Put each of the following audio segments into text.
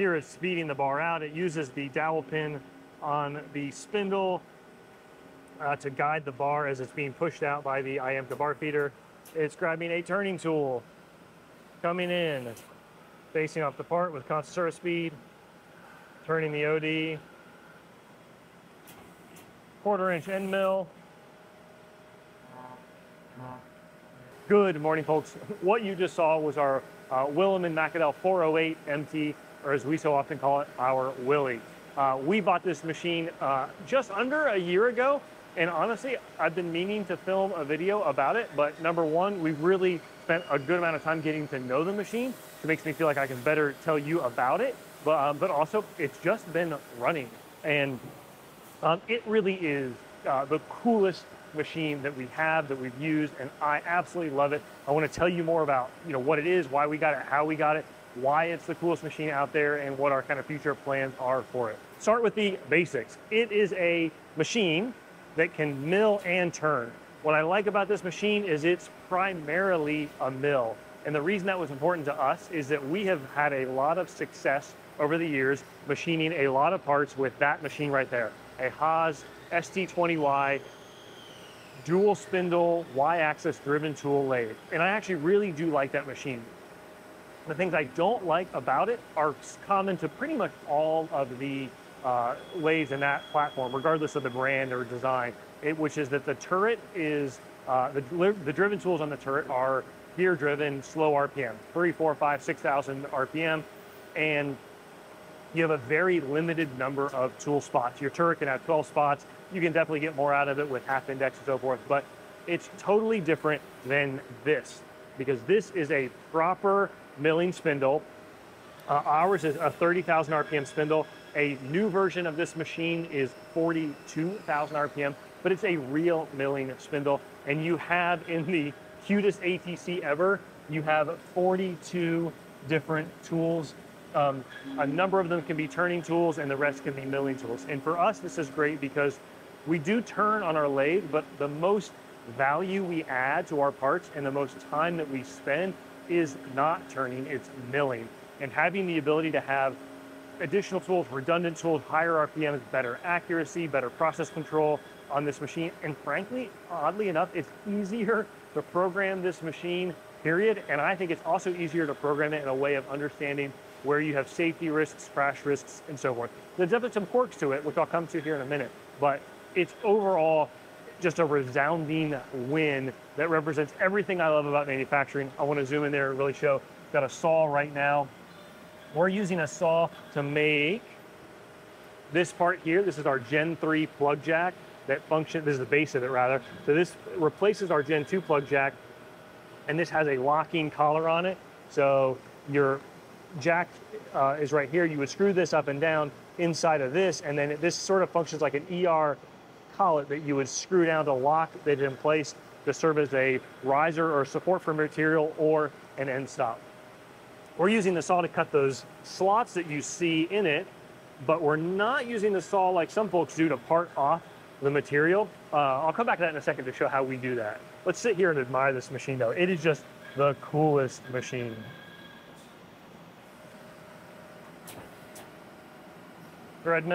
Here it's speeding the bar out. It uses the dowel pin on the spindle uh, to guide the bar as it's being pushed out by the IEMCA bar feeder. It's grabbing a turning tool, coming in, facing off the part with constant surface speed, turning the OD, quarter inch end mill. Good morning, folks. What you just saw was our uh, and Macodel 408 MT, or as we so often call it, our Willie. Uh, we bought this machine uh, just under a year ago, and honestly, I've been meaning to film a video about it, but number one, we've really spent a good amount of time getting to know the machine. It makes me feel like I can better tell you about it, but, um, but also it's just been running. And um, it really is uh, the coolest machine that we have, that we've used, and I absolutely love it. I want to tell you more about you know what it is, why we got it, how we got it, why it's the coolest machine out there, and what our kind of future plans are for it. Start with the basics. It is a machine that can mill and turn. What I like about this machine is it's primarily a mill. And the reason that was important to us is that we have had a lot of success over the years machining a lot of parts with that machine right there. A Haas ST20Y dual spindle Y-axis driven tool lathe. And I actually really do like that machine. The things I don't like about it are common to pretty much all of the uh, lathes in that platform, regardless of the brand or design, it, which is that the turret is, uh, the, the driven tools on the turret are gear driven, slow RPM, three, four, five, 6,000 RPM. And you have a very limited number of tool spots. Your turret can have 12 spots. You can definitely get more out of it with half index and so forth, but it's totally different than this because this is a proper milling spindle. Uh, ours is a 30,000 RPM spindle. A new version of this machine is 42,000 RPM, but it's a real milling spindle. And you have in the cutest ATC ever, you have 42 different tools um, a number of them can be turning tools and the rest can be milling tools. And for us, this is great because we do turn on our lathe, but the most value we add to our parts and the most time that we spend is not turning, it's milling. And having the ability to have additional tools, redundant tools, higher RPMs, better accuracy, better process control on this machine. And frankly, oddly enough, it's easier to program this machine, period. And I think it's also easier to program it in a way of understanding where you have safety risks, crash risks, and so forth. There's definitely some quirks to it, which I'll come to here in a minute, but it's overall just a resounding win that represents everything I love about manufacturing. I want to zoom in there and really show. Got a saw right now. We're using a saw to make this part here. This is our Gen 3 plug jack that function. This is the base of it rather. So this replaces our Gen 2 plug jack, and this has a locking collar on it. So your jack uh, is right here. You would screw this up and down inside of this, and then this sort of functions like an ER collet that you would screw down to lock that in place to serve as a riser or support for material or an end stop. We're using the saw to cut those slots that you see in it, but we're not using the saw like some folks do to part off the material. Uh, I'll come back to that in a second to show how we do that. Let's sit here and admire this machine though. It is just the coolest machine. thread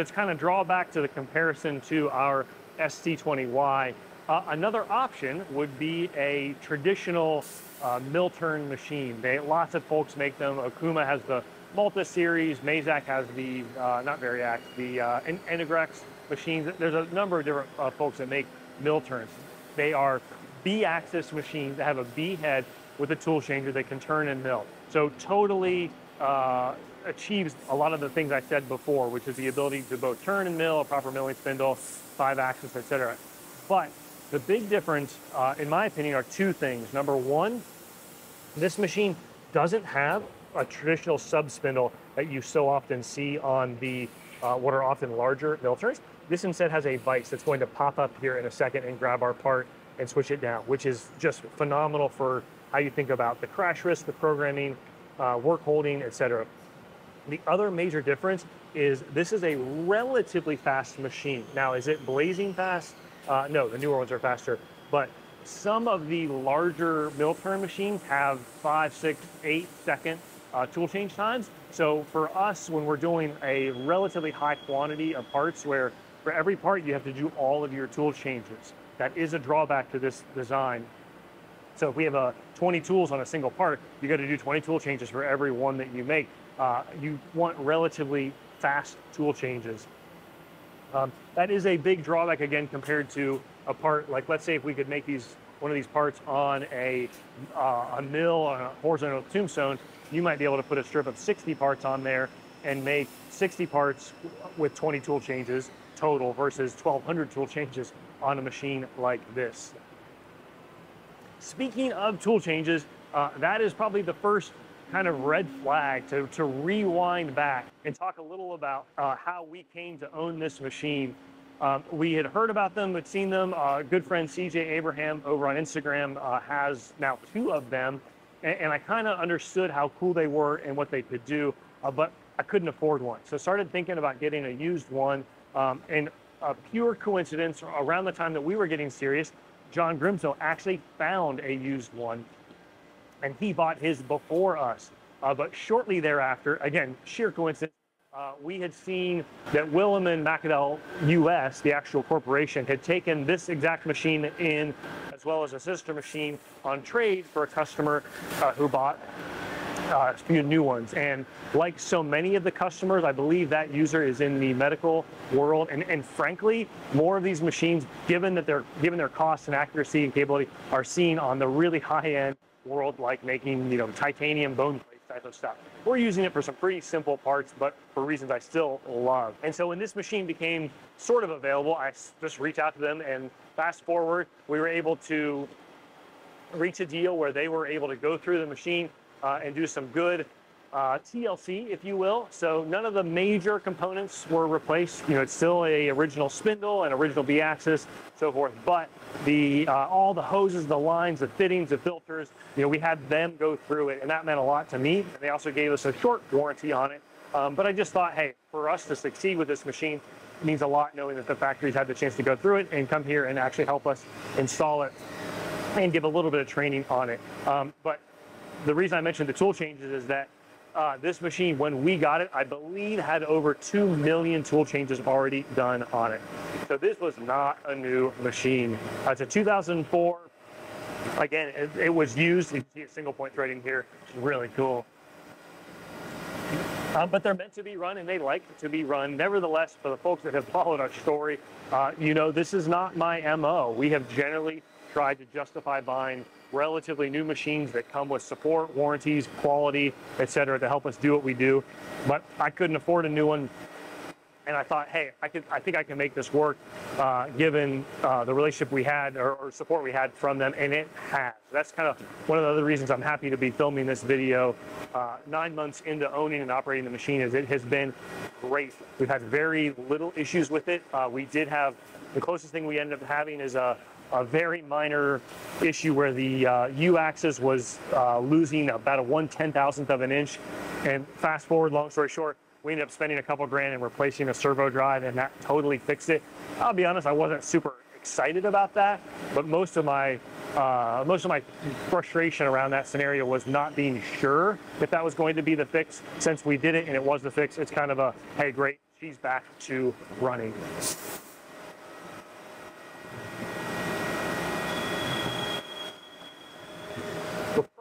it's kind of drawback to the comparison to our ST20Y. Uh, another option would be a traditional uh, mill turn machine. They, lots of folks make them. Okuma has the Multus series. Mazak has the, uh, not Variaxis, the uh, machines. There's a number of different uh, folks that make mill turns. They are B-axis machines that have a B head with a tool changer that can turn and mill. So totally uh, achieves a lot of the things I said before, which is the ability to both turn and mill, a proper milling spindle, five axis, etc. But the big difference, uh, in my opinion, are two things. Number one, this machine doesn't have a traditional sub spindle that you so often see on the uh, what are often larger mill turns. This instead has a vise that's going to pop up here in a second and grab our part and switch it down, which is just phenomenal for how you think about the crash risk, the programming, uh, work holding, etc. The other major difference is this is a relatively fast machine. Now, is it blazing fast? Uh, no, the newer ones are faster, but some of the larger mill turn machines have five, six, eight second uh, tool change times. So for us, when we're doing a relatively high quantity of parts where for every part you have to do all of your tool changes, that is a drawback to this design. So if we have uh, 20 tools on a single part, you got to do 20 tool changes for every one that you make. Uh, you want relatively fast tool changes. Um, that is a big drawback again compared to a part like let's say if we could make these one of these parts on a uh, a mill on a horizontal tombstone, you might be able to put a strip of 60 parts on there and make 60 parts with 20 tool changes total versus 1200 tool changes on a machine like this. Speaking of tool changes, uh, that is probably the first kind of red flag to, to rewind back and talk a little about uh, how we came to own this machine. Um, we had heard about them, but seen them. Uh, good friend CJ Abraham over on Instagram uh, has now two of them, and, and I kind of understood how cool they were and what they could do, uh, but I couldn't afford one. So started thinking about getting a used one, um, and a pure coincidence, around the time that we were getting serious, John Grimsmo actually found a used one and he bought his before us. Uh, but shortly thereafter, again, sheer coincidence, uh, we had seen that Willemin Macodel US, the actual corporation, had taken this exact machine in, as well as a sister machine, on trade for a customer uh, who bought uh, a few new ones. And like so many of the customers, I believe that user is in the medical world. And, and frankly, more of these machines, given that they're given their cost and accuracy and capability, are seen on the really high end world like making, you know, titanium bone plates type of stuff. We're using it for some pretty simple parts, but for reasons I still love. And so when this machine became sort of available, I just reached out to them and fast forward, we were able to reach a deal where they were able to go through the machine uh, and do some good uh, TLC, if you will. So none of the major components were replaced. You know, it's still a original spindle and original B-axis, so forth. But the uh, all the hoses, the lines, the fittings, the filters, you know, we had them go through it, and that meant a lot to me. And they also gave us a short warranty on it. Um, but I just thought, hey, for us to succeed with this machine, it means a lot knowing that the factories had the chance to go through it and come here and actually help us install it and give a little bit of training on it. Um, but the reason I mentioned the tool changes is that uh, this machine, when we got it, I believe had over 2 million tool changes already done on it. So this was not a new machine. Uh, it's a 2004. Again, it, it was used. You see a single point threading here. Really cool. Um, but they're meant to be run and they like to be run. Nevertheless, for the folks that have followed our story, uh, you know, this is not my MO. We have generally tried to justify buying relatively new machines that come with support, warranties, quality, et cetera, to help us do what we do. But I couldn't afford a new one. And I thought, hey, I could, I think I can make this work, uh, given uh, the relationship we had or, or, support we had from them, and it has. That's kind of one of the other reasons I'm happy to be filming this video. Uh, nine months into owning and operating the machine, is it has been great. We've had very little issues with it. Uh, we did have the closest thing we ended up having is a a very minor issue where the uh, U-axis was uh, losing about a one ten thousandth of an inch. And fast forward, long story short, we ended up spending a couple grand and replacing a servo drive, and that totally fixed it. I'll be honest, I wasn't super excited about that, but most of my uh, most of my frustration around that scenario was not being sure if that was going to be the fix. Since we did it and it was the fix, it's kind of a hey, great, she's back to running.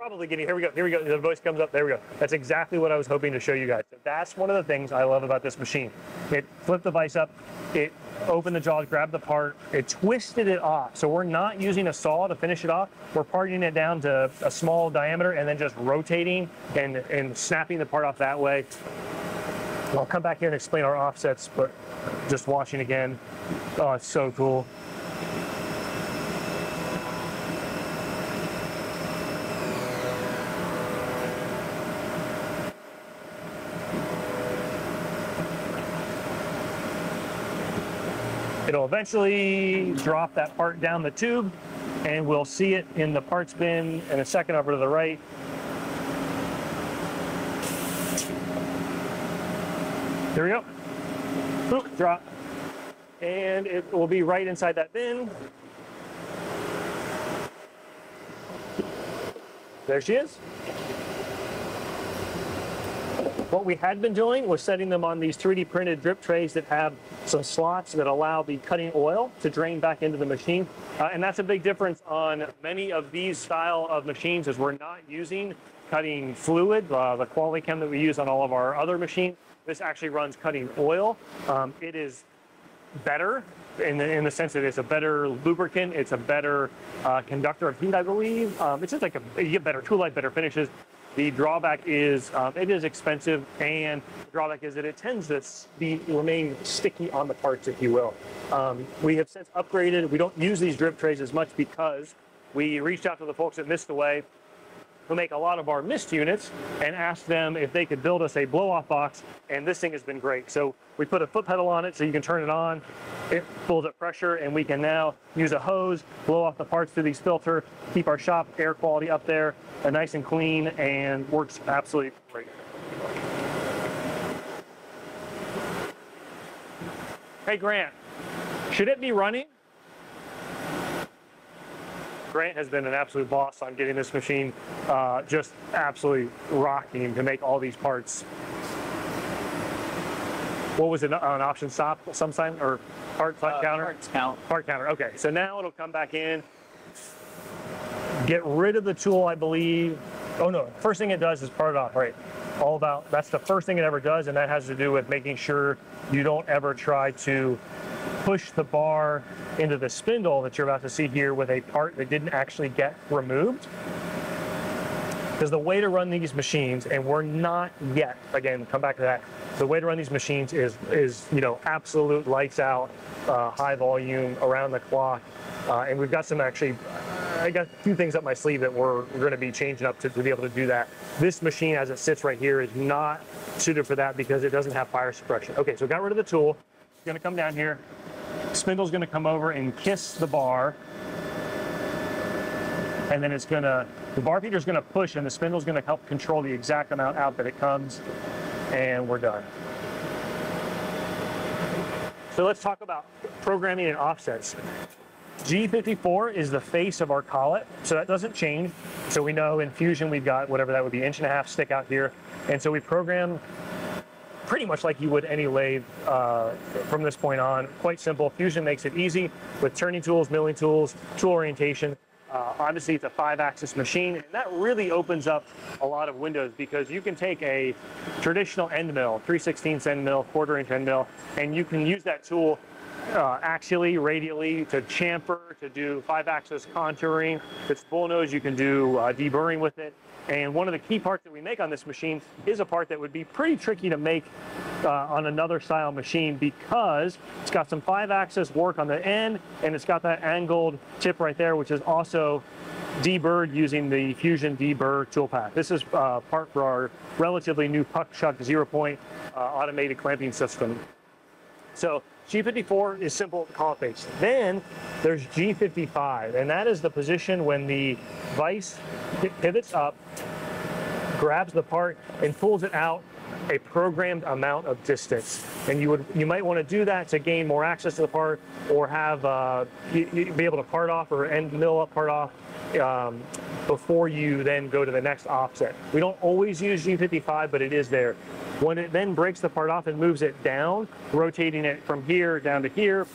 Probably getting, here we go, here we go, the voice comes up, there we go. That's exactly what I was hoping to show you guys. That's one of the things I love about this machine. It flipped the vise up, it opened the jaws, grabbed the part, it twisted it off. So we're not using a saw to finish it off. We're parting it down to a small diameter and then just rotating and, and snapping the part off that way. I'll come back here and explain our offsets, but just watching again. Oh, it's so cool. It'll eventually drop that part down the tube and we'll see it in the parts bin in a second over to the right. There we go. Boop, drop. And it will be right inside that bin. There she is. What we had been doing was setting them on these 3D printed drip trays that have some slots that allow the cutting oil to drain back into the machine. Uh, and that's a big difference on many of these style of machines is we're not using cutting fluid, uh, the quality chem that we use on all of our other machines. This actually runs cutting oil. Um, it is better in the, in the sense that it's a better lubricant, it's a better uh, conductor of heat, I believe. Um, it's just like a, you get better tool life, better finishes. The drawback is um, it is expensive, and the drawback is that it tends to be remain sticky on the parts, if you will. Um, we have since upgraded. We don't use these drip trays as much because we reached out to the folks at Mistaway who make a lot of our mist units and asked them if they could build us a blow-off box, and this thing has been great. So we put a foot pedal on it so you can turn it on, it pulls up pressure, and we can now use a hose, blow off the parts through these filter, keep our shop air quality up there, uh, nice and clean, and works absolutely great. Hey Grant, should it be running? Grant has been an absolute boss on getting this machine uh, just absolutely rocking to make all these parts. What was it, an option stop some sign or part Uh, counter? parts count. Part counter, okay. So now it'll come back in, get rid of the tool, I believe. Oh no, first thing it does is part it off, right? All about, that's the first thing it ever does, and that has to do with making sure you don't ever try to push the bar into the spindle that you're about to see here with a part that didn't actually get removed. Because the way to run these machines, and we're not yet, again, come back to that, the way to run these machines is, is you know, absolute lights out, uh, high volume, around the clock. Uh, and we've got some actually, I got a few things up my sleeve that we're, we're going to be changing up to, to be able to do that. This machine, as it sits right here, is not suited for that because it doesn't have fire suppression. Okay, so got rid of the tool. To come down here. Spindle's going to come over and kiss the bar and then it's gonna, the bar feeder's gonna push and the spindle's gonna help control the exact amount out that it comes, and we're done. So let's talk about programming and offsets. G54 is the face of our collet, so that doesn't change. So we know in Fusion we've got whatever that would be, inch and a half stick out here. And so we program pretty much like you would any lathe uh, from this point on. Quite simple. Fusion makes it easy with turning tools, milling tools, tool orientation. Uh, obviously, it's a five-axis machine, and that really opens up a lot of windows because you can take a traditional end mill, 3 16 end mill, quarter-inch end mill, and you can use that tool uh, axially, radially, to chamfer, to do five-axis contouring. If it's bullnose, you can do uh, deburring with it. And one of the key parts that we make on this machine is a part that would be pretty tricky to make uh, on another style machine because it's got some five-axis work on the end, and it's got that angled tip right there, which is also deburred using the Fusion deburr toolpath. This is uh, part for our relatively new puck chuck zero-point uh, automated clamping system. So G54 is simple collet based. Then there's G55, and that is the position when the vise pivots up, grabs the part, and pulls it out a programmed amount of distance. And you would you might want to do that to gain more access to the part, or have uh, be able to part off or end mill up part off um, before you then go to the next offset. We don't always use G55, but it is there. When it then breaks the part off and moves it down, rotating it from here down to here,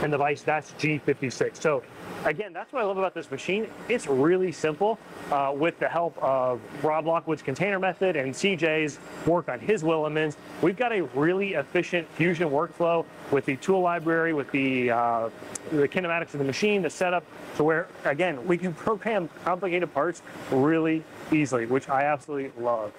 and the vice, that's G56. So again, that's what I love about this machine. It's really simple uh, with the help of Rob Lockwood's container method and CJ's work on his Willemins. We've got a really efficient fusion workflow with the tool library, with the, uh, the kinematics of the machine, the setup to where, again, we can program complicated parts really easily, which I absolutely love.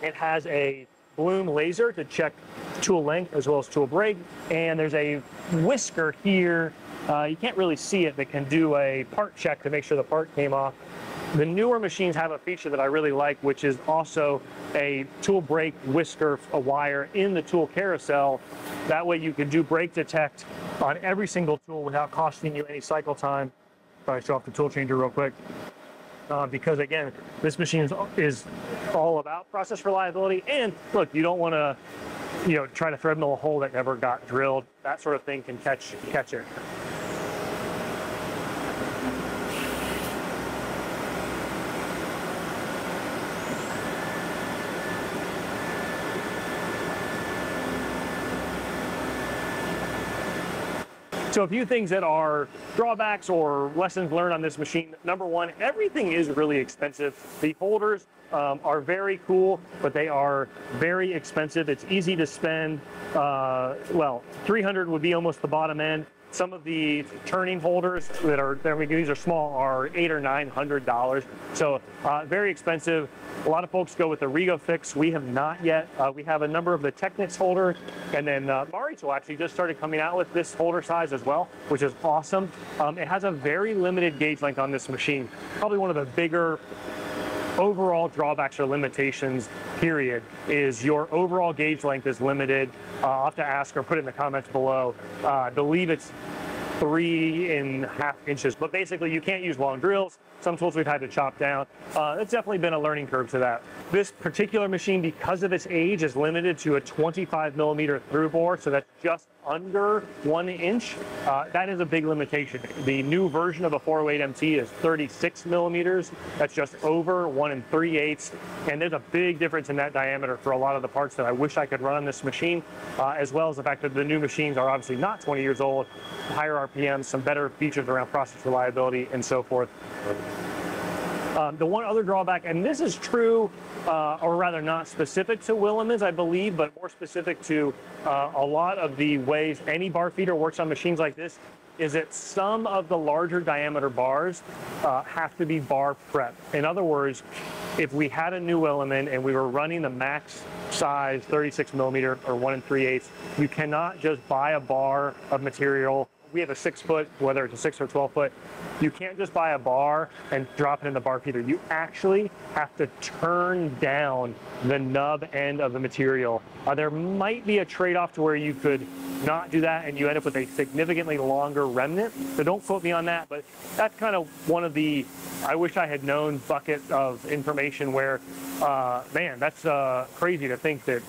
It has a Blum laser to check tool length as well as tool break. And there's a whisker here. Uh, you can't really see it that can do a part check to make sure the part came off. The newer machines have a feature that I really like, which is also a tool break whisker, a wire in the tool carousel. That way you can do break detect on every single tool without costing you any cycle time. Probably show off the tool changer real quick uh, because again, this machine is, all about process reliability. And look, you don't want to, you know, try to thread mill a hole that never got drilled. That sort of thing can catch catch it. So a few things that are drawbacks or lessons learned on this machine. Number one, everything is really expensive. The holders um, are very cool, but they are very expensive. It's easy to spend. Uh, well, 300 would be almost the bottom end. Some of the turning holders that are, these are small, are eight or nine hundred dollars. So uh, very expensive. A lot of folks go with the Rego Fix. We have not yet. Uh, we have a number of the Techniks holder, and then uh, actually just started coming out with this holder size as well, which is awesome. Um, it has a very limited gauge length on this machine. Probably one of the bigger overall drawbacks or limitations, period, is your overall gauge length is limited. Uh, I'll have to ask or put in the comments below. Uh, I believe it's three and a half inches, but basically you can't use long drills. Some tools we've had to chop down. Uh, it's definitely been a learning curve to that. This particular machine, because of its age, is limited to a 25 millimeter through bore, so that's just under one inch. Uh, that is a big limitation. The new version of a 408 MT is 36 millimeters. That's just over one and three eighths. And there's a big difference in that diameter for a lot of the parts that I wish I could run on this machine, uh, as well as the fact that the new machines are obviously not 20 years old, higher RPMs, some better features around process reliability and so forth. Um, the one other drawback, and this is true, uh, or rather not specific to Willemins, I believe, but more specific to uh, a lot of the ways any bar feeder works on machines like this, is that some of the larger diameter bars uh, have to be bar prep. In other words, if we had a new Willemin and we were running the max size 36 millimeter or one and three eighths, you cannot just buy a bar of material we have a six foot, whether it's a six or 12 foot, you can't just buy a bar and drop it in the bar feeder. You actually have to turn down the nub end of the material. Uh, there might be a trade-off to where you could not do that and you end up with a significantly longer remnant. So don't quote me on that, but that's kind of one of the, I wish I had known bucket of information where, uh, man, that's uh, crazy to think that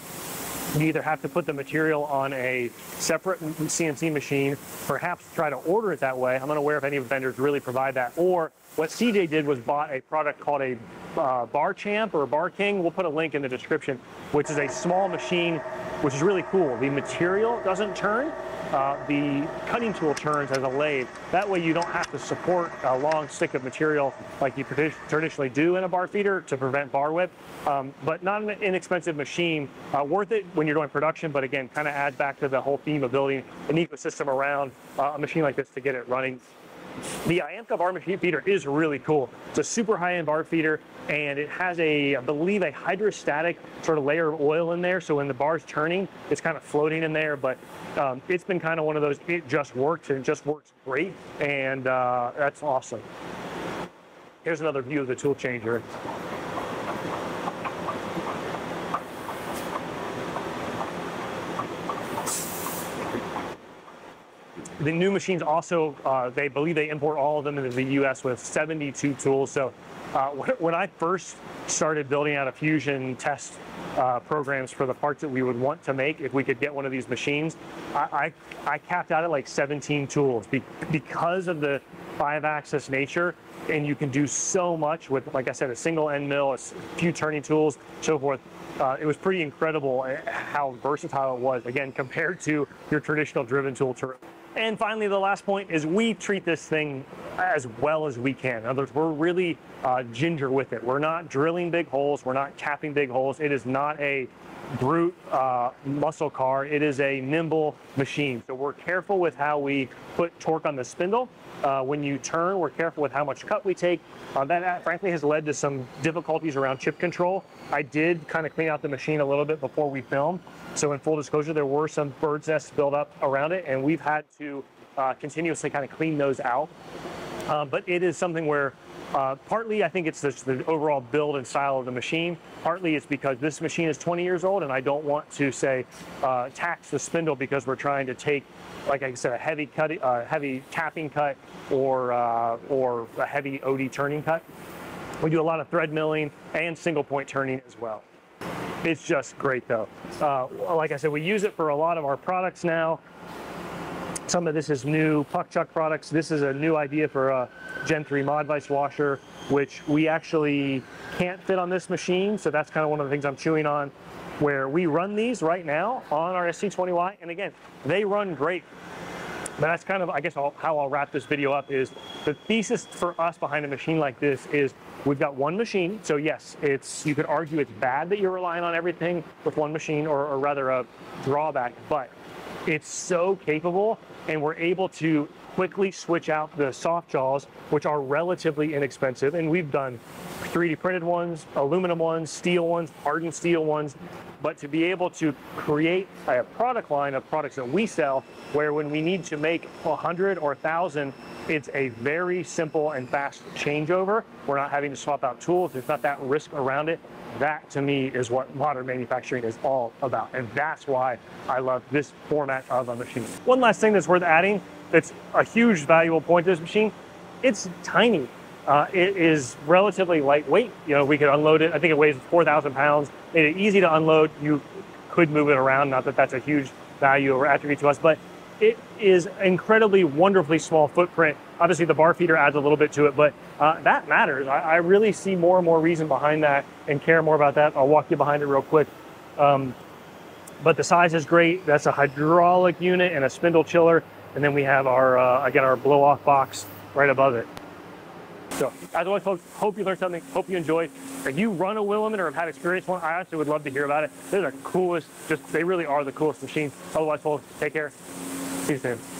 you either have to put the material on a separate CNC machine, perhaps try to order it that way. I'm unaware if any vendors really provide that. Or what CJ did was bought a product called a uh, Bar Champ or Bar King. We'll put a link in the description, which is a small machine, which is really cool. The material doesn't turn, uh, the cutting tool turns as a lathe. That way you don't have to support a long stick of material like you traditionally do in a bar feeder to prevent bar whip. Um, but not an inexpensive machine. Uh, worth it when you're doing production, but again, kind of add back to the whole theme of building an ecosystem around uh, a machine like this to get it running the IEMCA bar feeder is really cool. It's a super high-end bar feeder, and it has a, I believe, a hydrostatic sort of layer of oil in there. So when the bar's turning, it's kind of floating in there. But um, it's been kind of one of those, it just works, and it just works great. And uh, that's awesome. Here's another view of the tool changer. The new machines also, uh, they believe they import all of them into the US with 72 tools. So uh, when I first started building out a Fusion test uh, programs for the parts that we would want to make if we could get one of these machines, I, I, I capped out at like 17 tools Be because of the five axis nature and you can do so much with, like I said, a single end mill, a few turning tools, so forth. Uh, it was pretty incredible eh, how versatile it was, again, compared to your traditional driven tool. And finally, the last point is we treat this thing as well as we can. In other words, we're really uh, ginger with it. We're not drilling big holes. We're not capping big holes. It is not a brute uh, muscle car. It is a nimble machine. So we're careful with how we put torque on the spindle. Uh, when you turn, we're careful with how much cut we take. Uh, that, that, frankly has led to some difficulties around chip control. I did kind of clean out the machine a little bit before we filmed. So in full disclosure, there were some bird's nests built up around it and we've had to uh, continuously kind of clean those out. Uh, but it is something where uh, partly, I think it's the overall build and style of the machine. Partly, it's because this machine is 20 years old, and I don't want to say uh, tax the spindle because we're trying to take, like I said, a heavy cut, uh, heavy tapping cut, or uh, or a heavy OD turning cut. We do a lot of thread milling and single point turning as well. It's just great though. Uh, like I said, we use it for a lot of our products now. Some of this is new puck chuck products. This is a new idea for a Gen 3 mod vice washer, which we actually can't fit on this machine. So that's kind of one of the things I'm chewing on where we run these right now on our ST20Y. And again, they run great. But that's kind of, I guess, I'll, how I'll wrap this video up is the thesis for us behind a machine like this is we've got one machine. So yes, it's you could argue it's bad that you're relying on everything with one machine, or, or rather a drawback, but it's so capable, and we're able to quickly switch out the soft jaws, which are relatively inexpensive. And we've done 3D printed ones, aluminum ones, steel ones, hardened steel ones. But to be able to create a product line of products that we sell, where when we need to make 100 or 1,000, it's a very simple and fast changeover. We're not having to swap out tools. There's not that risk around it. That to me is what modern manufacturing is all about. And that's why I love this format of a machine. One last thing that's worth adding that's a huge valuable point to this machine, it's tiny. Uh, it is relatively lightweight. You know, we could unload it. I think it weighs 4,000 pounds. Made it easy to unload. You could move it around. Not that that's a huge value or attribute to us, but it is incredibly wonderfully small footprint. Obviously, the bar feeder adds a little bit to it, but uh, that matters. I, I, really see more and more reason behind that and care more about that. I'll walk you behind it real quick. Um, but the size is great. That's a hydraulic unit and a spindle chiller. And then we have our, uh, again, our blow off box right above it. So as always, folks, hope you learned something. Hope you enjoyed. If you run a Willemin or have had experience one, I actually would love to hear about it. They're the coolest, just they really are the coolest machines. Otherwise, folks, take care. You soon.